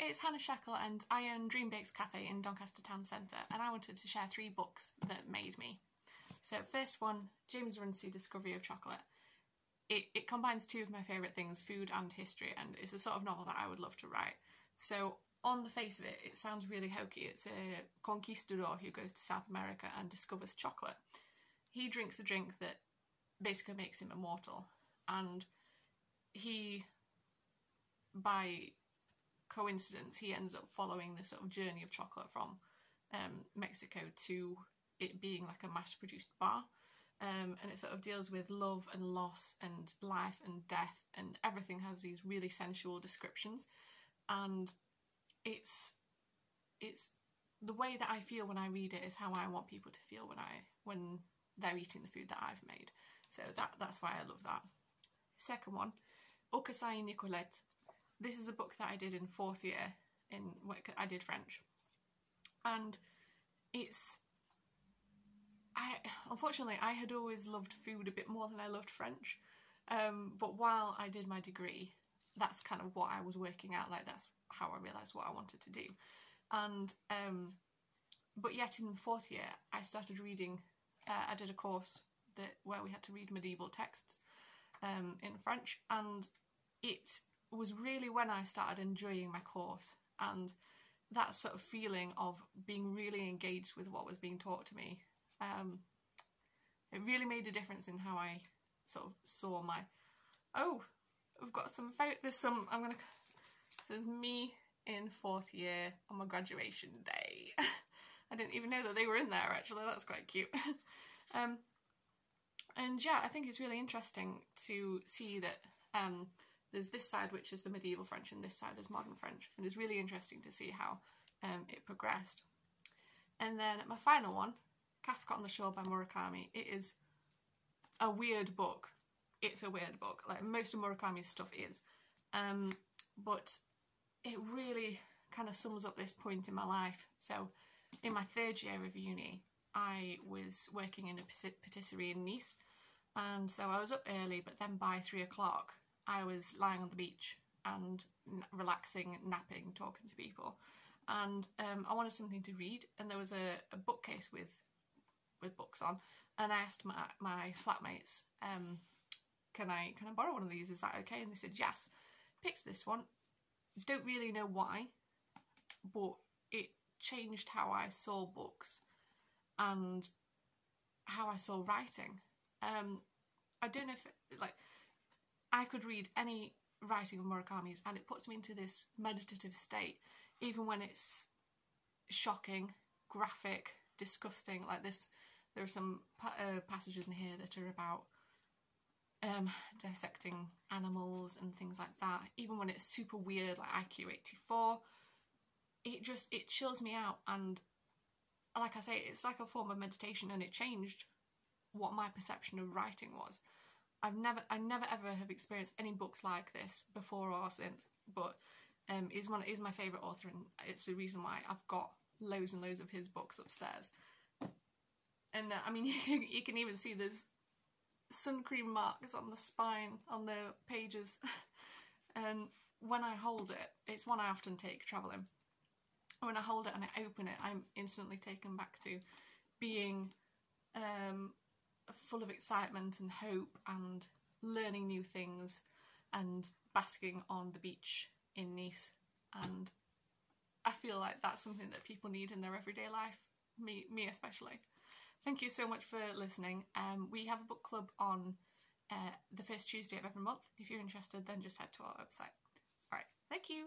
it's Hannah Sheckle and I own Dream Bakes Cafe in Doncaster Town Centre and I wanted to share three books that made me. So first one, James Runcie Discovery of Chocolate. It, it combines two of my favourite things, food and history, and it's a sort of novel that I would love to write. So on the face of it, it sounds really hokey. It's a conquistador who goes to South America and discovers chocolate. He drinks a drink that basically makes him immortal, and he, by coincidence, he ends up following the sort of journey of chocolate from um, Mexico to it being like a mass produced bar. Um, and it sort of deals with love and loss and life and death, and everything has these really sensual descriptions. And it's it's the way that I feel when I read it is how I want people to feel when I when they're eating the food that I've made. So that that's why I love that. Second one, Aucassin Nicolette. This is a book that I did in fourth year in I did French, and it's I unfortunately I had always loved food a bit more than I loved French. Um, but while I did my degree, that's kind of what I was working out. Like that's how I realised what I wanted to do. And um, but yet in fourth year, I started reading. Uh, I did a course that where we had to read medieval texts um, in French, and it was really when I started enjoying my course and that sort of feeling of being really engaged with what was being taught to me um, it really made a difference in how I sort of saw my. Oh, we've got some. There's some. I'm gonna. This is me in fourth year on my graduation day. I didn't even know that they were in there actually. That's quite cute. um, and yeah, I think it's really interesting to see that um, there's this side which is the medieval French and this side is modern French, and it's really interesting to see how um, it progressed. And then my final one Kafka on the Shore by Murakami. It is a weird book. It's a weird book. Like most of Murakami's stuff is. Um, but it really kind of sums up this point in my life. So in my third year of uni, I was working in a patisserie in Nice. And so I was up early, but then by three o'clock, I was lying on the beach and relaxing, napping, talking to people. And um, I wanted something to read, and there was a, a bookcase with with books on, and I asked my my flatmates, um, "Can I can I borrow one of these? Is that okay?" And they said yes. Picked this one. Don't really know why, but it changed how I saw books and how I saw writing. Um, I don't know if it, like I could read any writing of Murakami's and it puts me into this meditative state, even when it's shocking, graphic, disgusting. Like this there are some pa uh, passages in here that are about um, dissecting animals and things like that. Even when it's super weird, like IQ84, it just it chills me out. And like I say, it's like a form of meditation, and it changed what my perception of writing was. I've never, I never ever have experienced any books like this before or since. But um, is one is my favourite author, and it's the reason why I've got loads and loads of his books upstairs. And uh, I mean, you, you can even see there's sun cream marks on the spine, on the pages. and when I hold it, it's one I often take travelling. When I hold it and I open it, I'm instantly taken back to being um, full of excitement and hope and learning new things and basking on the beach in Nice. And I feel like that's something that people need in their everyday life, me, me especially. Thank you so much for listening. Um, we have a book club on uh, the first Tuesday of every month. If you're interested, then just head to our website. Alright, thank you.